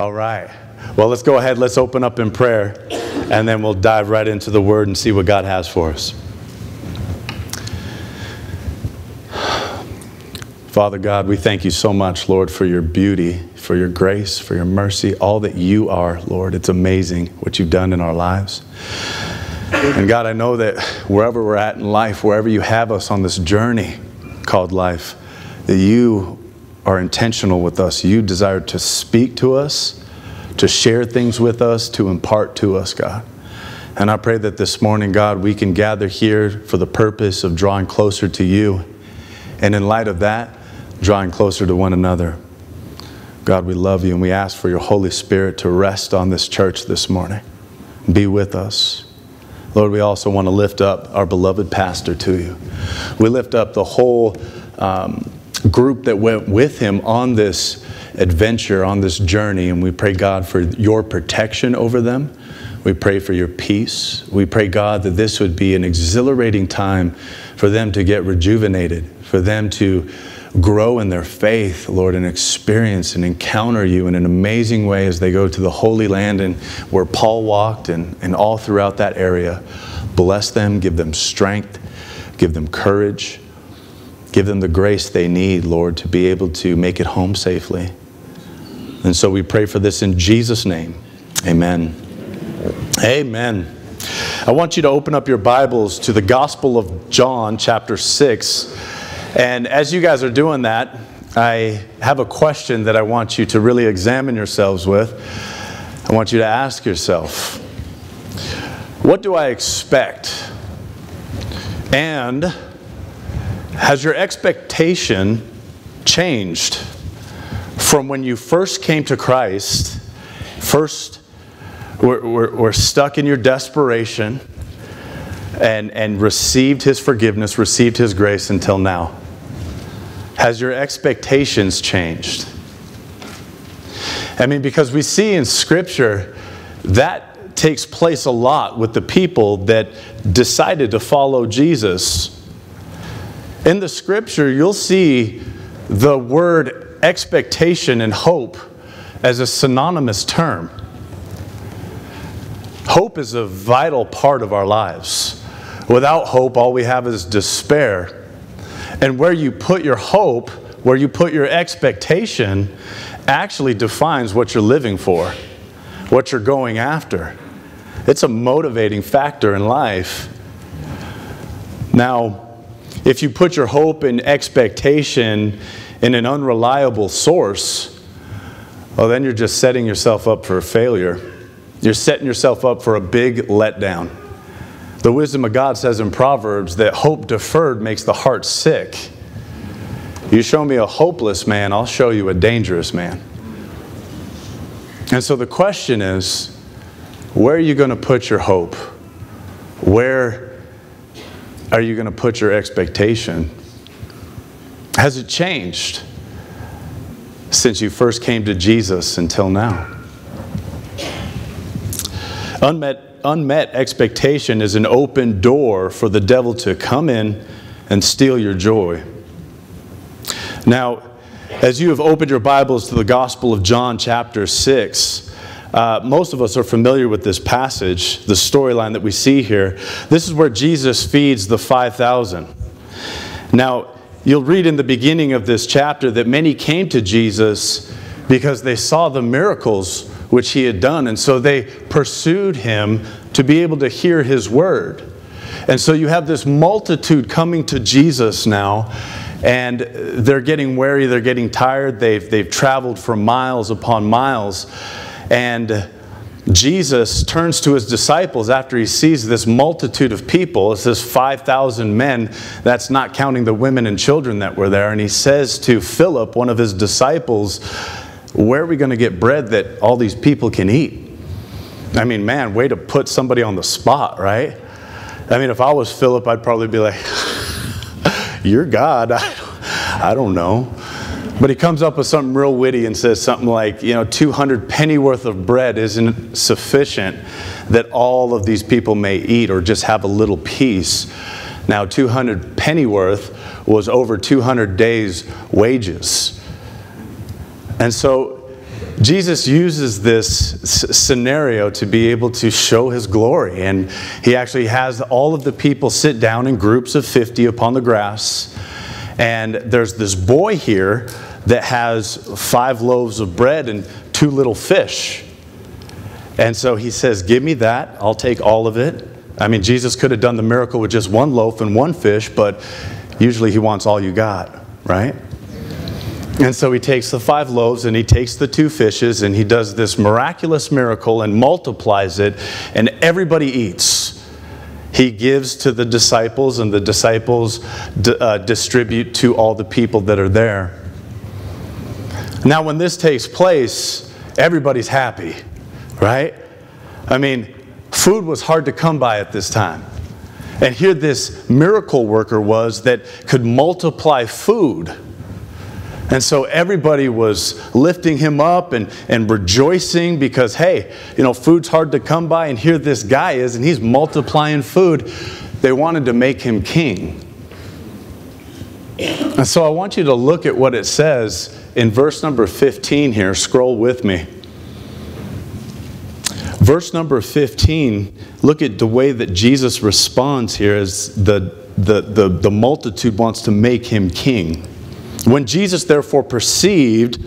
All right. Well, let's go ahead. Let's open up in prayer, and then we'll dive right into the Word and see what God has for us. Father God, we thank you so much, Lord, for your beauty, for your grace, for your mercy, all that you are, Lord. It's amazing what you've done in our lives. And God, I know that wherever we're at in life, wherever you have us on this journey called life, that you are intentional with us. You desire to speak to us, to share things with us, to impart to us, God. And I pray that this morning, God, we can gather here for the purpose of drawing closer to you. And in light of that, drawing closer to one another. God, we love you and we ask for your Holy Spirit to rest on this church this morning. Be with us. Lord, we also want to lift up our beloved pastor to you. We lift up the whole um, group that went with him on this adventure, on this journey, and we pray, God, for your protection over them. We pray for your peace. We pray, God, that this would be an exhilarating time for them to get rejuvenated, for them to grow in their faith, Lord, and experience and encounter you in an amazing way as they go to the Holy Land and where Paul walked and, and all throughout that area. Bless them, give them strength, give them courage, give them the grace they need, Lord, to be able to make it home safely. And so we pray for this in Jesus' name. Amen. Amen. I want you to open up your Bibles to the Gospel of John, chapter 6. And as you guys are doing that, I have a question that I want you to really examine yourselves with. I want you to ask yourself, what do I expect? And has your expectation changed from when you first came to Christ, first were, were, were stuck in your desperation, and, and received his forgiveness, received his grace until now? Has your expectations changed? I mean, because we see in Scripture that takes place a lot with the people that decided to follow Jesus. In the Scripture, you'll see the word expectation and hope as a synonymous term. Hope is a vital part of our lives. Without hope, all we have is despair. And where you put your hope, where you put your expectation, actually defines what you're living for, what you're going after. It's a motivating factor in life. Now, if you put your hope and expectation in an unreliable source, well, then you're just setting yourself up for failure. You're setting yourself up for a big letdown. The wisdom of God says in Proverbs that hope deferred makes the heart sick. You show me a hopeless man, I'll show you a dangerous man. And so the question is where are you going to put your hope? Where are you going to put your expectation? Has it changed since you first came to Jesus until now? Unmet, unmet expectation is an open door for the devil to come in and steal your joy. Now, as you have opened your Bibles to the Gospel of John, chapter 6, uh, most of us are familiar with this passage, the storyline that we see here. This is where Jesus feeds the 5,000. Now, you'll read in the beginning of this chapter that many came to Jesus because they saw the miracles which he had done, and so they pursued him to be able to hear his word. And so you have this multitude coming to Jesus now, and they're getting weary, they're getting tired, they've, they've traveled for miles upon miles. And Jesus turns to his disciples after he sees this multitude of people. It says 5,000 men. That's not counting the women and children that were there. And he says to Philip, one of his disciples, Where are we going to get bread that all these people can eat? I mean, man, way to put somebody on the spot, right? I mean, if I was Philip, I'd probably be like, You're God. I don't know. But he comes up with something real witty and says something like, you know, 200 pennyworth of bread isn't sufficient that all of these people may eat or just have a little piece. Now, 200 pennyworth was over 200 days' wages. And so Jesus uses this scenario to be able to show his glory. And he actually has all of the people sit down in groups of 50 upon the grass. And there's this boy here that has five loaves of bread and two little fish. And so he says, Give me that. I'll take all of it. I mean, Jesus could have done the miracle with just one loaf and one fish, but usually he wants all you got, right? And so he takes the five loaves and he takes the two fishes and he does this miraculous miracle and multiplies it, and everybody eats. He gives to the disciples, and the disciples uh, distribute to all the people that are there. Now, when this takes place, everybody's happy, right? I mean, food was hard to come by at this time. And here, this miracle worker was that could multiply food. And so everybody was lifting him up and, and rejoicing because, hey, you know, food's hard to come by, and here this guy is, and he's multiplying food. They wanted to make him king. And so I want you to look at what it says in verse number 15 here. Scroll with me. Verse number 15, look at the way that Jesus responds here as the, the, the, the multitude wants to make him king. When Jesus therefore perceived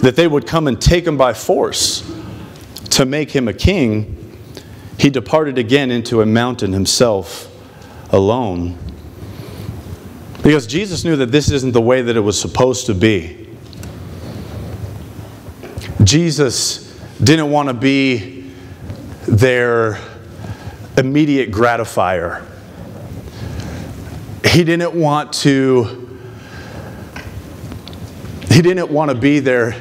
that they would come and take him by force to make him a king, he departed again into a mountain himself alone. Because Jesus knew that this isn't the way that it was supposed to be. Jesus didn't want to be their immediate gratifier. He didn't want to he didn't want to be their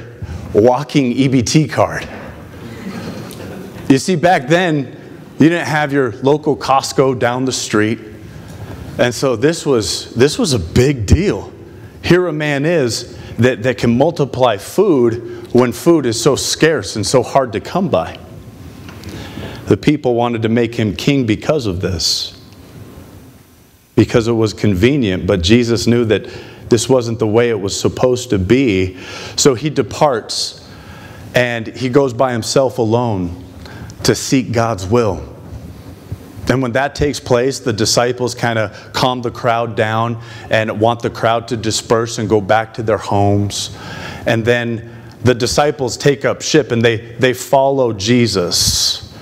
walking EBT card. You see, back then, you didn't have your local Costco down the street. And so this was, this was a big deal. Here a man is that, that can multiply food when food is so scarce and so hard to come by. The people wanted to make him king because of this, because it was convenient, but Jesus knew that this wasn't the way it was supposed to be. So he departs and he goes by himself alone to seek God's will. And when that takes place, the disciples kind of calm the crowd down and want the crowd to disperse and go back to their homes. And then the disciples take up ship and they, they follow Jesus.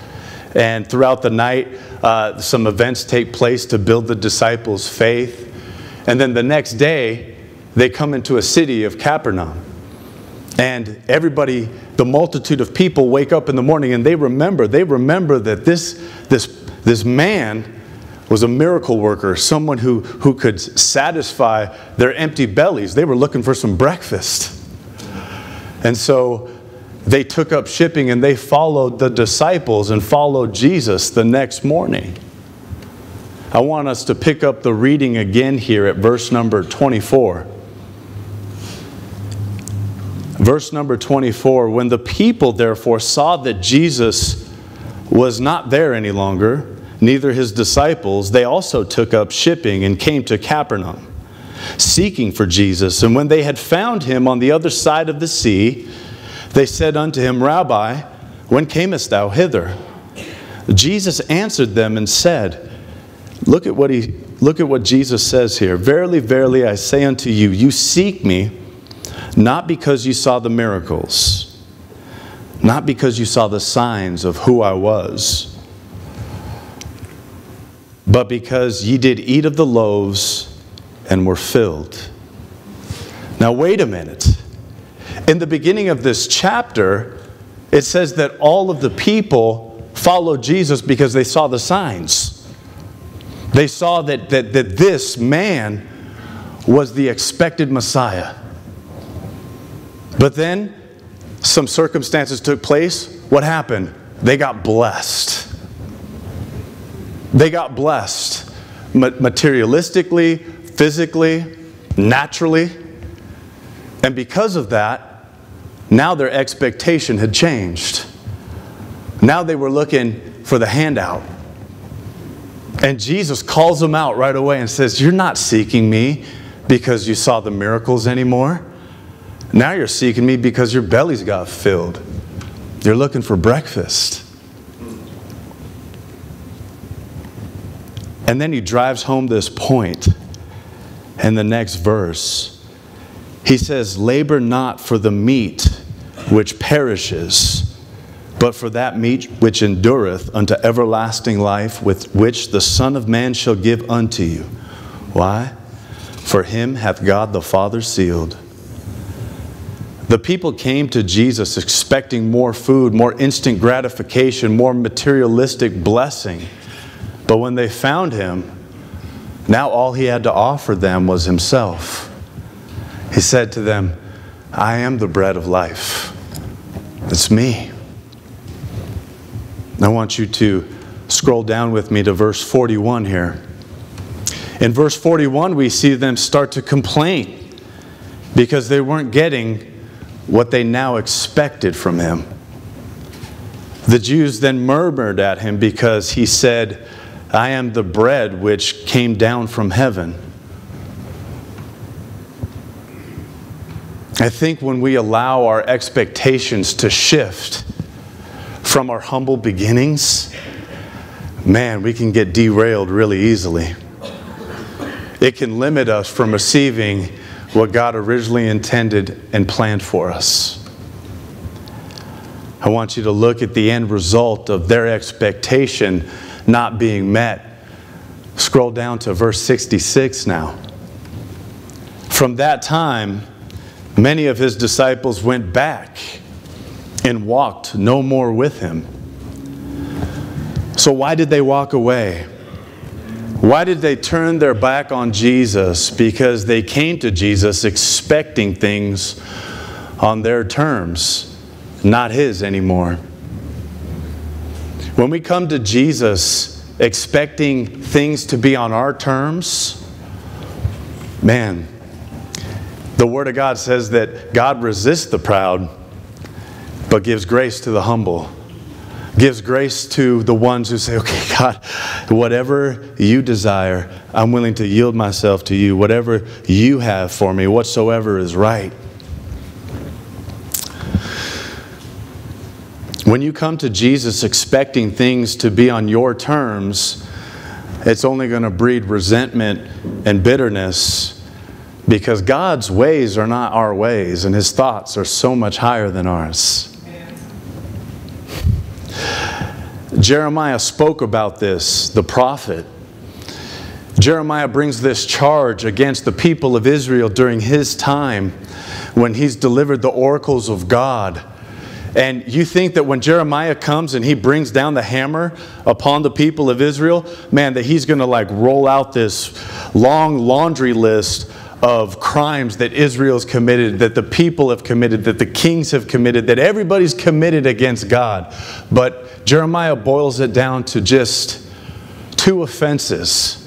And throughout the night, uh, some events take place to build the disciples' faith. And then the next day, they come into a city of Capernaum. And everybody, the multitude of people, wake up in the morning and they remember, they remember that this, this, this man was a miracle worker, someone who, who could satisfy their empty bellies. They were looking for some breakfast. And so they took up shipping and they followed the disciples and followed Jesus the next morning. I want us to pick up the reading again here at verse number 24. Verse number 24 When the people therefore saw that Jesus was not there any longer, neither his disciples, they also took up shipping and came to Capernaum, seeking for Jesus. And when they had found him on the other side of the sea, they said unto him, Rabbi, when camest thou hither? Jesus answered them and said, Look at what he look at what Jesus says here. Verily, verily, I say unto you, you seek me not because you saw the miracles, not because you saw the signs of who I was, but because ye did eat of the loaves and were filled. Now, wait a minute. In the beginning of this chapter, it says that all of the people followed Jesus because they saw the signs. They saw that, that, that this man was the expected Messiah. But then some circumstances took place. What happened? They got blessed. They got blessed materialistically, physically, naturally. And because of that, now their expectation had changed. Now they were looking for the handout. And Jesus calls them out right away and says, You're not seeking me because you saw the miracles anymore. Now you're seeking me because your bellies got filled. You're looking for breakfast. And then he drives home this point in the next verse. He says, Labor not for the meat which perishes, but for that meat which endureth unto everlasting life, with which the Son of Man shall give unto you. Why? For him hath God the Father sealed. The people came to Jesus expecting more food, more instant gratification, more materialistic blessing. But when they found him, now all he had to offer them was himself. He said to them, I am the bread of life. It's me. I want you to scroll down with me to verse 41 here. In verse 41, we see them start to complain because they weren't getting what they now expected from him. The Jews then murmured at him because he said, I am the bread which came down from heaven. I think when we allow our expectations to shift from our humble beginnings, man, we can get derailed really easily. It can limit us from receiving what God originally intended and planned for us. I want you to look at the end result of their expectation not being met. Scroll down to verse 66 now. From that time, many of his disciples went back and walked no more with him. So, why did they walk away? Why did they turn their back on Jesus? Because they came to Jesus expecting things on their terms, not his anymore. When we come to Jesus expecting things to be on our terms, man, the Word of God says that God resists the proud, but gives grace to the humble. Gives grace to the ones who say, okay, God, whatever you desire, I'm willing to yield myself to you. Whatever you have for me, whatsoever is right. When you come to Jesus expecting things to be on your terms, it's only going to breed resentment and bitterness because God's ways are not our ways and His thoughts are so much higher than ours. Jeremiah spoke about this, the prophet. Jeremiah brings this charge against the people of Israel during his time when he's delivered the oracles of God and you think that when Jeremiah comes and he brings down the hammer upon the people of Israel, man, that he's going to like roll out this long laundry list of crimes that Israel's committed, that the people have committed, that the kings have committed, that everybody's committed against God. But Jeremiah boils it down to just two offenses.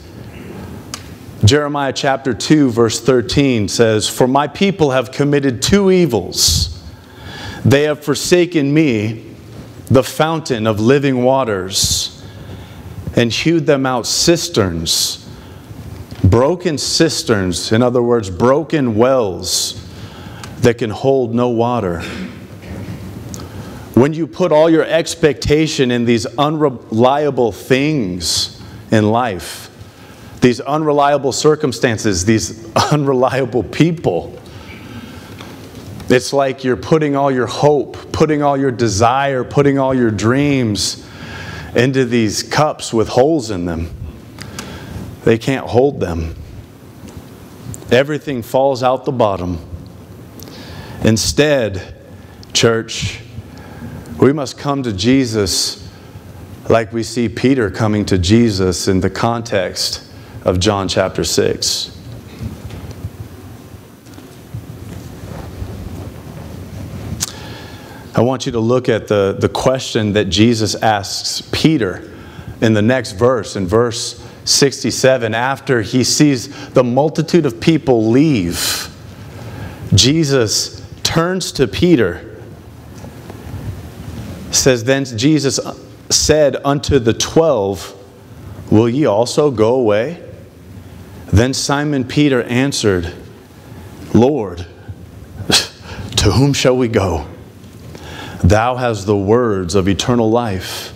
Jeremiah chapter 2, verse 13 says, For my people have committed two evils. They have forsaken me, the fountain of living waters, and hewed them out cisterns, broken cisterns, in other words, broken wells that can hold no water. When you put all your expectation in these unreliable things in life, these unreliable circumstances, these unreliable people, it's like you're putting all your hope, putting all your desire, putting all your dreams into these cups with holes in them. They can't hold them. Everything falls out the bottom. Instead, church, we must come to Jesus like we see Peter coming to Jesus in the context of John chapter 6. I want you to look at the, the question that Jesus asks Peter in the next verse, in verse 67, after he sees the multitude of people leave Jesus turns to Peter, says, Then Jesus said unto the twelve, Will ye also go away? Then Simon Peter answered, Lord, to whom shall we go? Thou hast the words of eternal life.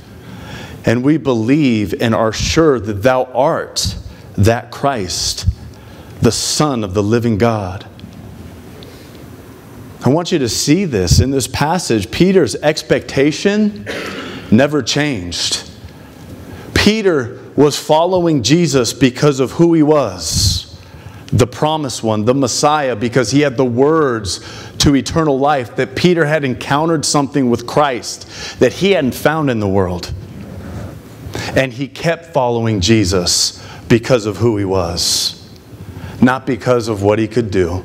And we believe and are sure that thou art that Christ, the Son of the living God. I want you to see this in this passage. Peter's expectation never changed. Peter was following Jesus because of who he was the promised one, the Messiah, because he had the words to eternal life, that Peter had encountered something with Christ that he hadn't found in the world. And he kept following Jesus because of who he was, not because of what he could do,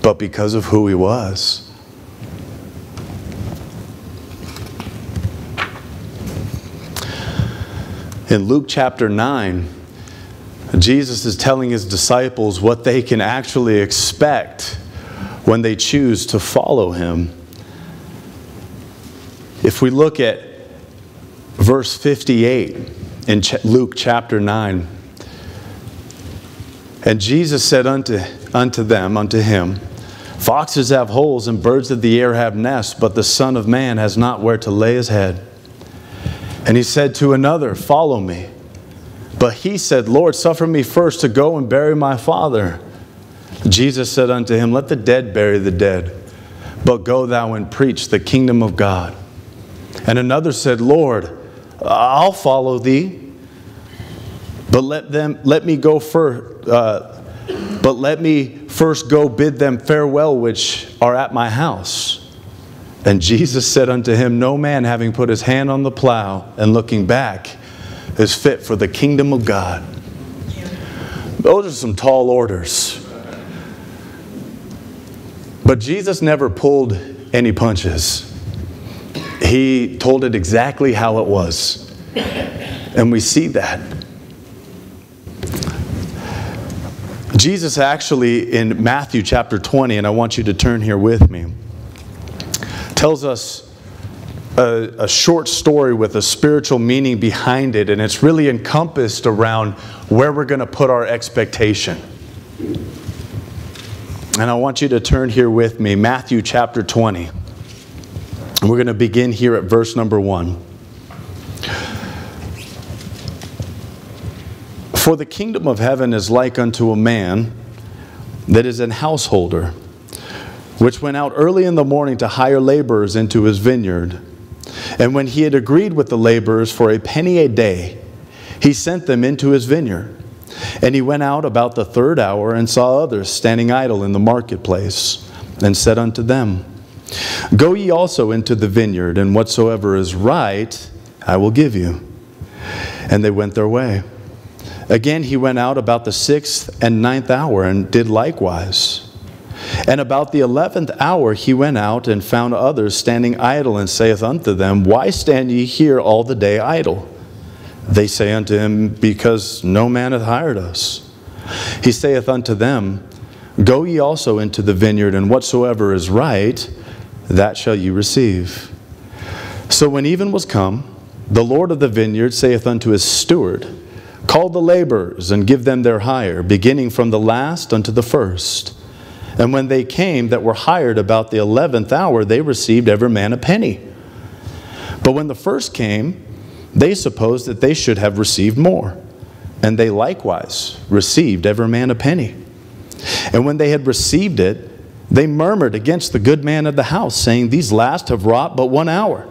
but because of who he was. In Luke chapter 9, Jesus is telling his disciples what they can actually expect when they choose to follow him. If we look at verse 58 in Luke chapter 9, and Jesus said unto, unto them, unto him, Foxes have holes and birds of the air have nests, but the Son of Man has not where to lay his head. And he said to another, Follow me. But he said, Lord, suffer me first to go and bury my father. Jesus said unto him, Let the dead bury the dead, but go thou and preach the kingdom of God. And another said, Lord, I'll follow thee, but let them let me go first. Uh, but let me first go bid them farewell which are at my house. And Jesus said unto him, No man having put his hand on the plow and looking back is fit for the kingdom of God. Those are some tall orders. But Jesus never pulled any punches. He told it exactly how it was. And we see that. Jesus actually, in Matthew chapter 20, and I want you to turn here with me, tells us a, a, short story with a spiritual meaning behind it, and it's really encompassed around where we're going to put our expectation. And I want you to turn here with me, Matthew chapter 20. And we're going to begin here at verse number 1. For the kingdom of heaven is like unto a man that is an householder, which went out early in the morning to hire laborers into his vineyard. And when he had agreed with the laborers for a penny a day, he sent them into his vineyard. And he went out about the third hour and saw others standing idle in the marketplace, and said unto them, Go ye also into the vineyard, and whatsoever is right I will give you. And they went their way. Again he went out about the sixth and ninth hour, and did likewise. And about the eleventh hour he went out and found others standing idle, and saith unto them, Why stand ye here all the day idle? They say unto him, Because no man hath hired us. He saith unto them, Go ye also into the vineyard, and whatsoever is right, that shall ye receive. So when even was come, the Lord of the vineyard saith unto his steward, Call the laborers, and give them their hire, beginning from the last unto the first. And when they came that were hired about the eleventh hour, they received every man a penny. But when the first came, they supposed that they should have received more. And they likewise received every man a penny. And when they had received it, they murmured against the good man of the house, saying, These last have wrought but one hour,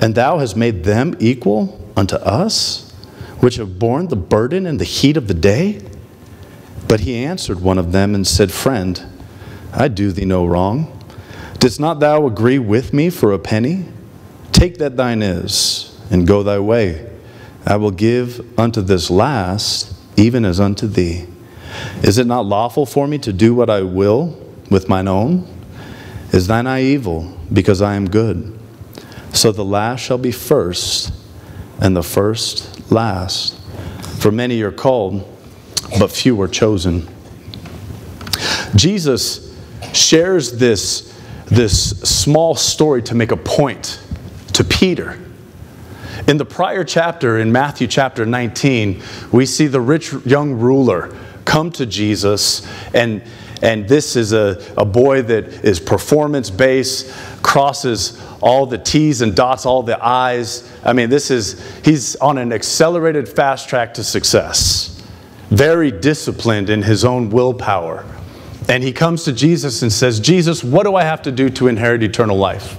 and thou hast made them equal unto us, which have borne the burden and the heat of the day? But he answered one of them and said, Friend, I do thee no wrong. Didst not thou agree with me for a penny? Take that thine is, and go thy way. I will give unto this last, even as unto thee. Is it not lawful for me to do what I will with mine own? Is thine eye evil, because I am good? So the last shall be first, and the first last. For many are called, but few are chosen. Jesus shares this, this small story to make a point to Peter. In the prior chapter, in Matthew chapter 19, we see the rich young ruler come to Jesus, and, and this is a, a boy that is performance based, crosses all the T's and dots all the I's. I mean, this is, he's on an accelerated fast track to success, very disciplined in his own willpower. And he comes to Jesus and says, Jesus, what do I have to do to inherit eternal life?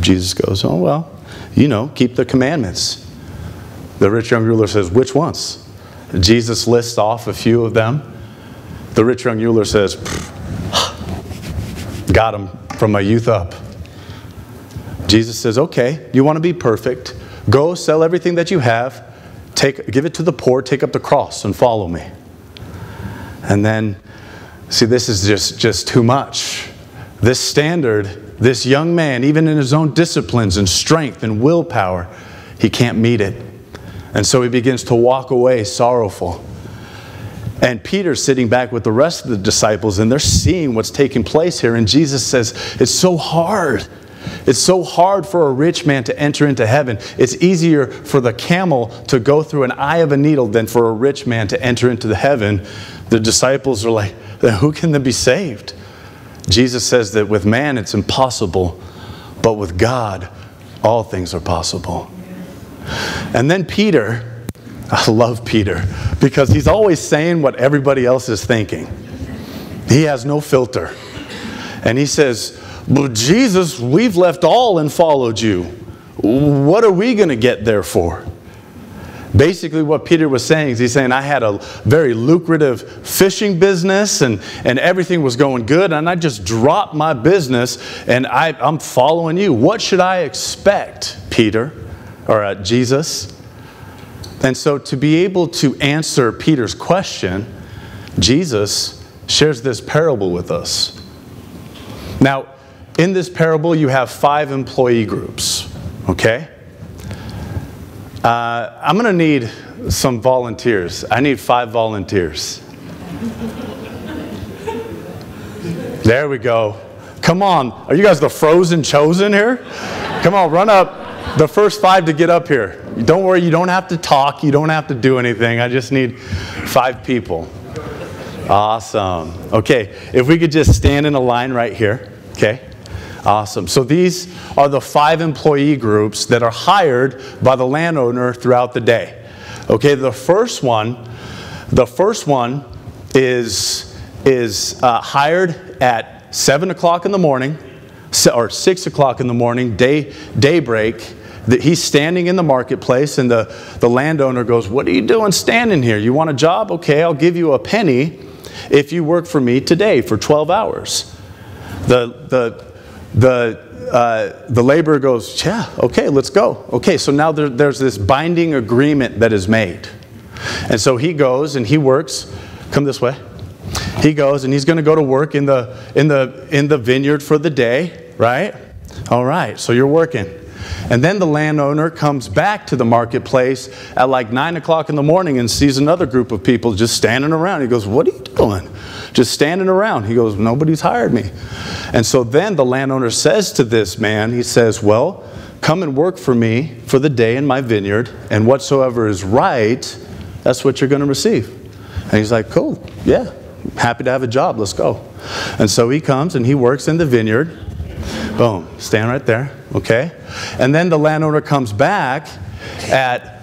Jesus goes, Oh, well, you know, keep the commandments. The rich young ruler says, Which ones? Jesus lists off a few of them. The rich young ruler says, Got him from my youth up. Jesus says, Okay, you want to be perfect? Go sell everything that you have, take, give it to the poor, take up the cross, and follow me. And then, see, this is just, just too much. This standard, this young man, even in his own disciplines and strength and willpower, he can't meet it. And so he begins to walk away sorrowful. And Peter's sitting back with the rest of the disciples, and they're seeing what's taking place here. And Jesus says, It's so hard. It's so hard for a rich man to enter into heaven. It's easier for the camel to go through an eye of a needle than for a rich man to enter into the heaven. The disciples are like, who can then be saved? Jesus says that with man it's impossible, but with God all things are possible. And then Peter, I love Peter because he's always saying what everybody else is thinking. He has no filter. And he says, Well, Jesus, we've left all and followed you. What are we going to get there for? Basically, what Peter was saying is he's saying, I had a very lucrative fishing business and, and everything was going good, and I just dropped my business and I, I'm following you. What should I expect, Peter? or uh, Jesus. And so, to be able to answer Peter's question, Jesus shares this parable with us. Now, in this parable, you have five employee groups, okay? Uh, I'm going to need some volunteers. I need five volunteers. There we go. Come on. Are you guys the frozen chosen here? Come on, run up the first five to get up here. Don't worry, you don't have to talk, you don't have to do anything. I just need five people. Awesome. Okay, if we could just stand in a line right here. Okay, awesome. So these are the five employee groups that are hired by the landowner throughout the day. Okay, the first one, the first one is is uh, hired at seven o'clock in the morning or six o'clock in the morning, day, daybreak, that he's standing in the marketplace and the, the landowner goes, What are you doing standing here? You want a job? Okay, I'll give you a penny if you work for me today for 12 hours. The, the, the, uh, the laborer goes, Yeah, okay, let's go. Okay, so now there, there's this binding agreement that is made. And so he goes and he works. Come this way. He goes and he's going to go to work in the, in, the, in the vineyard for the day, right? All right, so you're working. And then the landowner comes back to the marketplace at like 9 o'clock in the morning and sees another group of people just standing around. He goes, What are you doing? Just standing around. He goes, Nobody's hired me. And so then the landowner says to this man, He says, Well, come and work for me for the day in my vineyard, and whatsoever is right, that's what you're going to receive. And he's like, Cool, yeah, happy to have a job, let's go. And so he comes and he works in the vineyard. Boom, stand right there, okay? And then the landowner comes back at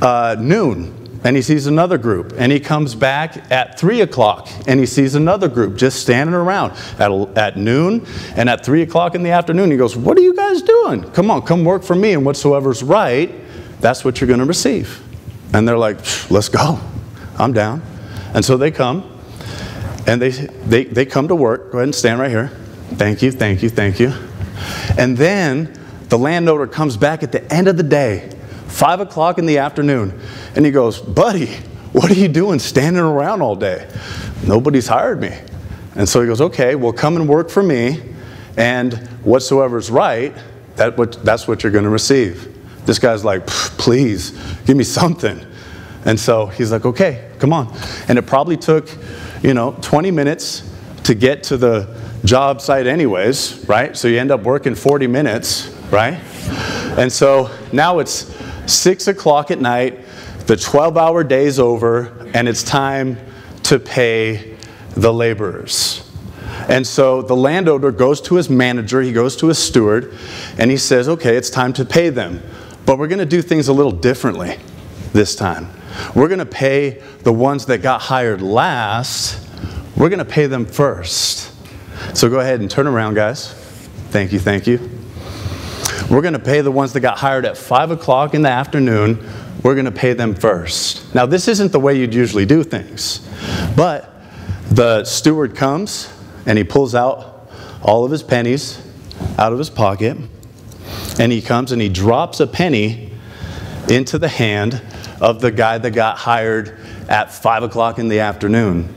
uh, noon and he sees another group. And he comes back at 3 o'clock and he sees another group just standing around at, at noon and at 3 o'clock in the afternoon. He goes, What are you guys doing? Come on, come work for me, and whatsoever's right, that's what you're going to receive. And they're like, Let's go. I'm down. And so they come and they, they, they come to work. Go ahead and stand right here. Thank you, thank you, thank you. And then the landowner comes back at the end of the day, five o'clock in the afternoon, and he goes, Buddy, what are you doing standing around all day? Nobody's hired me. And so he goes, Okay, well, come and work for me, and whatsoever's right, that what, that's what you're going to receive. This guy's like, Please, give me something. And so he's like, Okay, come on. And it probably took, you know, 20 minutes to get to the job site, anyways, right? So you end up working 40 minutes, right? And so now it's 6 o'clock at night, the 12 hour day's over, and it's time to pay the laborers. And so the landowner goes to his manager, he goes to his steward, and he says, Okay, it's time to pay them. But we're going to do things a little differently this time. We're going to pay the ones that got hired last, we're going to pay them first. So go ahead and turn around, guys. Thank you, thank you. We're going to pay the ones that got hired at 5 o'clock in the afternoon. We're going to pay them first. Now, this isn't the way you'd usually do things, but the steward comes and he pulls out all of his pennies out of his pocket and he comes and he drops a penny into the hand of the guy that got hired at 5 o'clock in the afternoon.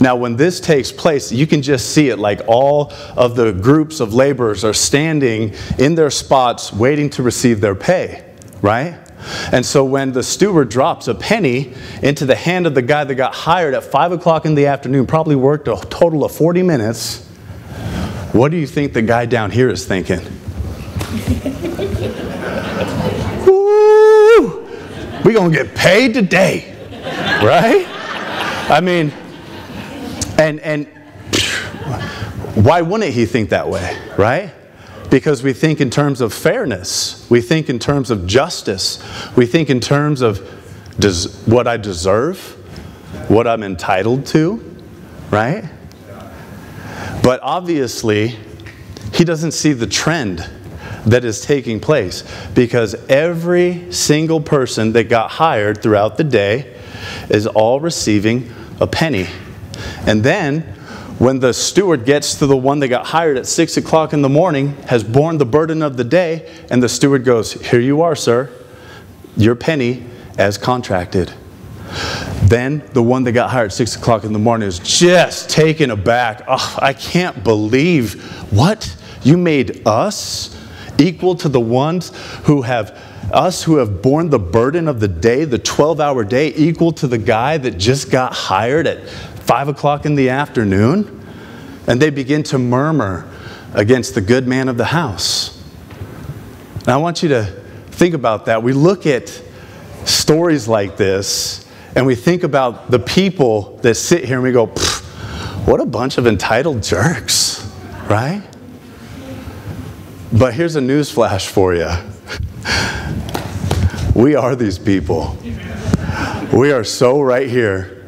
Now, when this takes place, you can just see it like all of the groups of laborers are standing in their spots waiting to receive their pay, right? And so when the steward drops a penny into the hand of the guy that got hired at 5 o'clock in the afternoon, probably worked a total of 40 minutes, what do you think the guy down here is thinking? We're going to get paid today, right? I mean, and, and why wouldn't he think that way, right? Because we think in terms of fairness. We think in terms of justice. We think in terms of does, what I deserve, what I'm entitled to, right? But obviously, he doesn't see the trend that is taking place because every single person that got hired throughout the day is all receiving a penny. And then when the steward gets to the one that got hired at six o'clock in the morning, has borne the burden of the day, and the steward goes, Here you are, sir, your penny as contracted. Then the one that got hired at six o'clock in the morning is just taken aback. Oh, I can't believe what? You made us equal to the ones who have us who have borne the burden of the day, the 12 hour day, equal to the guy that just got hired at 5 o'clock in the afternoon, and they begin to murmur against the good man of the house. And I want you to think about that. We look at stories like this, and we think about the people that sit here and we go, what a bunch of entitled jerks, right? But here's a news flash for you. We are these people. We are so right here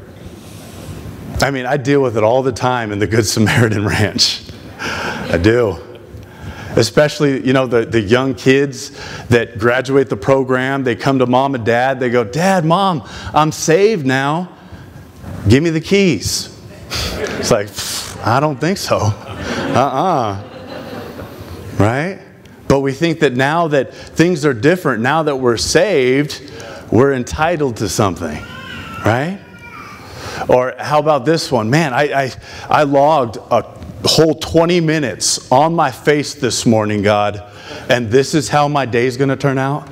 I mean, I deal with it all the time in the Good Samaritan Ranch. I do. Especially, you know, the, the young kids that graduate the program, they come to mom and dad, they go, Dad, mom, I'm saved now. Give me the keys. It's like, I don't think so. Uh uh. Right? But we think that now that things are different, now that we're saved, we're entitled to something. Right? Or how about this one? Man, I, I, I logged a whole 20 minutes on my face this morning, God, and this is how my day's going to turn out?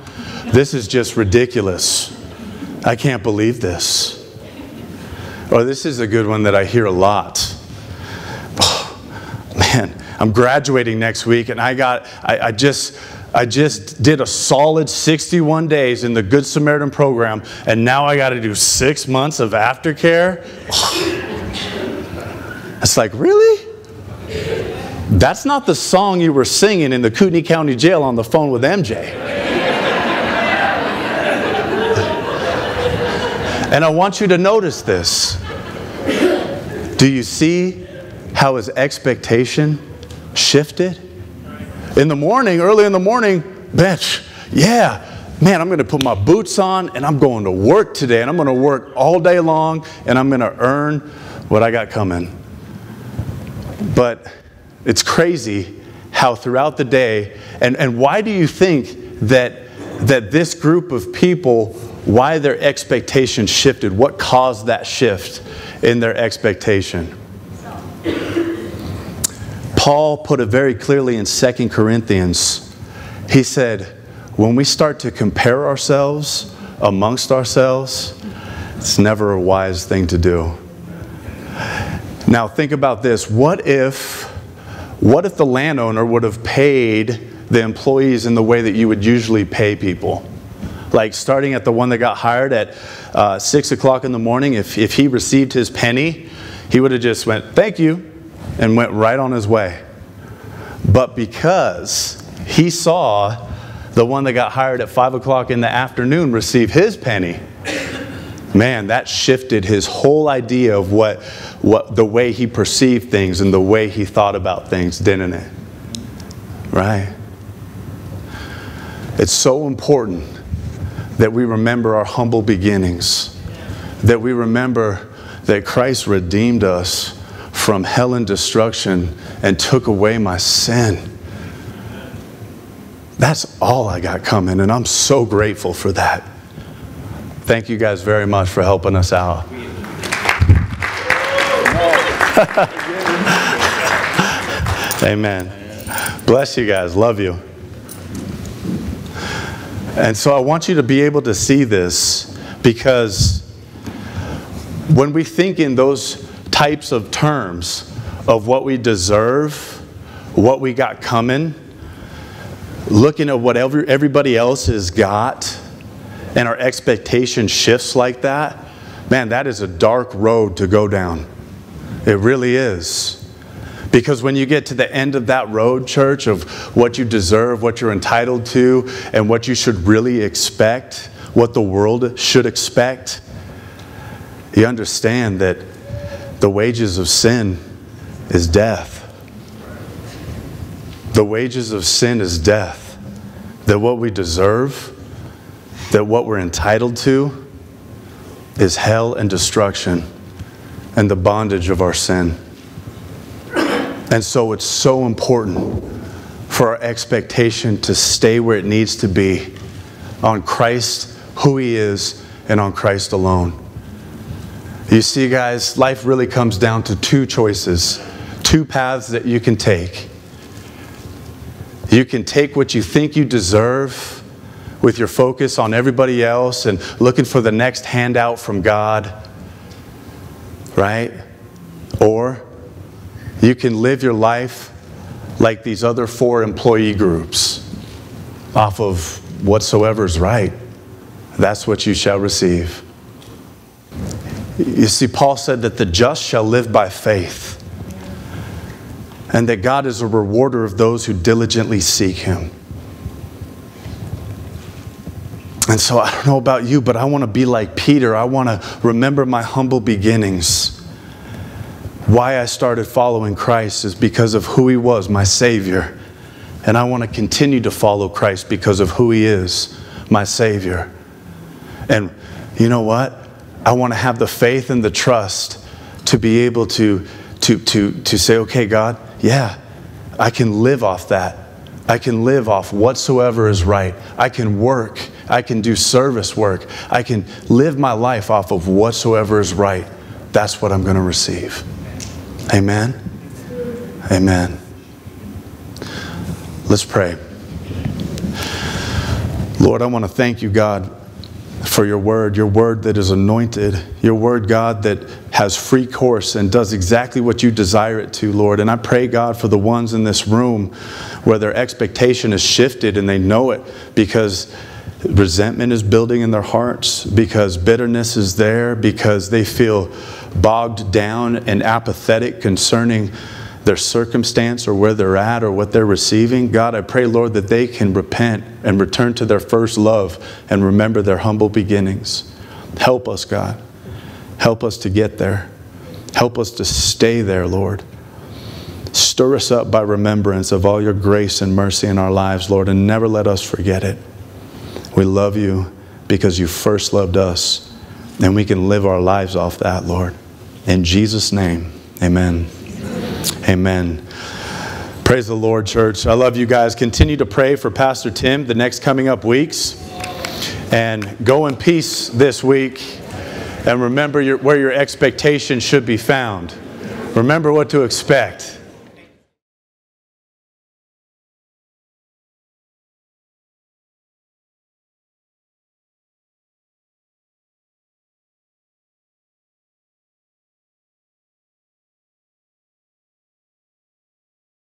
This is just ridiculous. I can't believe this. Or this is a good one that I hear a lot. Oh, man, I'm graduating next week, and I got, I, I just, I just did a solid 61 days in the Good Samaritan program, and now I got to do six months of aftercare. it's like, really? That's not the song you were singing in the Kootenai County Jail on the phone with MJ. and I want you to notice this. Do you see how his expectation shifted? In the morning, early in the morning, bitch, yeah, man, I'm going to put my boots on and I'm going to work today and I'm going to work all day long and I'm going to earn what I got coming. But it's crazy how throughout the day, and, and why do you think that, that this group of people, why their expectations shifted? What caused that shift in their expectation? Paul put it very clearly in 2 Corinthians. He said, when we start to compare ourselves amongst ourselves, it's never a wise thing to do. Now think about this. What if what if the landowner would have paid the employees in the way that you would usually pay people? Like starting at the one that got hired at uh, six o'clock in the morning, if, if he received his penny, he would have just went, thank you, and went right on his way. But because he saw the one that got hired at five o'clock in the afternoon receive his penny, man, that shifted his whole idea of what, what the way he perceived things and the way he thought about things, didn't it? Right? It's so important that we remember our humble beginnings, that we remember that Christ redeemed us from hell and destruction and took away my sin. That's all I got coming, and I'm so grateful for that. Thank you guys very much for helping us out. Amen. Bless you guys. Love you. And so I want you to be able to see this because when we think in those types of terms of what we deserve, what we got coming, looking at what everybody else has got, and our expectation shifts like that, man, that is a dark road to go down. It really is. Because when you get to the end of that road, church, of what you deserve, what you're entitled to, and what you should really expect, what the world should expect, you understand that the wages of sin is death. The wages of sin is death. That what we deserve, that what we're entitled to, is hell and destruction and the bondage of our sin. And so it's so important for our expectation to stay where it needs to be on Christ, who He is, and on Christ alone. You see, guys, life really comes down to two choices, two paths that you can take. You can take what you think you deserve with your focus on everybody else and looking for the next handout from God, right? Or you can live your life like these other four employee groups off of whatsoever is right. That's what you shall receive. You see, Paul said that the just shall live by faith, and that God is a rewarder of those who diligently seek Him. And so I don't know about you, but I want to be like Peter. I want to remember my humble beginnings why I started following Christ is because of who He was, my Savior. And I want to continue to follow Christ because of who He is, my Savior. And you know what? I want to have the faith and the trust to be able to, to, to, to say, okay, God, yeah, I can live off that. I can live off whatsoever is right. I can work. I can do service work. I can live my life off of whatsoever is right. That's what I'm going to receive. Amen. Amen. Let's pray. Lord, I want to thank you, God, for your word, your word that is anointed, your word, God, that has free course and does exactly what you desire it to, Lord. And I pray, God, for the ones in this room where their expectation is shifted and they know it because resentment is building in their hearts, because bitterness is there, because they feel bogged down and apathetic concerning their circumstance or where they're at or what they're receiving. God, I pray, Lord, that they can repent and return to their first love and remember their humble beginnings. Help us, God. Help us to get there. Help us to stay there, Lord. Stir us up by remembrance of all your grace and mercy in our lives, Lord, and never let us forget it. We love you because you first loved us, and we can live our lives off that, Lord. In Jesus' name, amen. Amen. Praise the Lord, church. I love you guys. Continue to pray for Pastor Tim the next coming up weeks. And go in peace this week. And remember your, where your expectations should be found. Remember what to expect.